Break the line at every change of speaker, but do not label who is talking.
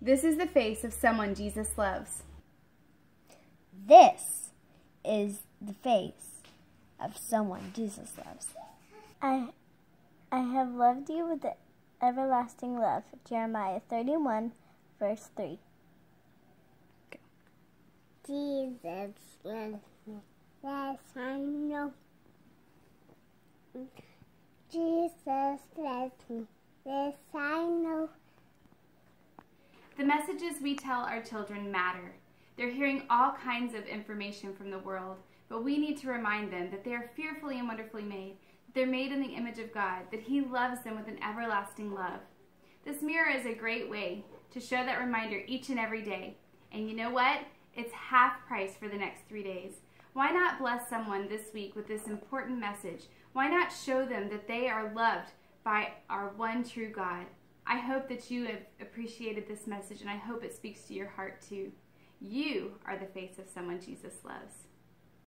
This is the face of someone Jesus loves.
This is the face of someone Jesus loves.
I, I have loved you with everlasting love. Jeremiah 31, verse 3.
Jesus loves me. Yes, I know. Jesus loves me. Yes, I know.
The messages we tell our children matter. They're hearing all kinds of information from the world, but we need to remind them that they are fearfully and wonderfully made, they're made in the image of God, that He loves them with an everlasting love. This mirror is a great way to show that reminder each and every day. And you know what? It's half price for the next three days. Why not bless someone this week with this important message? Why not show them that they are loved by our one true God? I hope that you have appreciated this message and I hope it speaks to your heart too. You are the face of someone Jesus loves.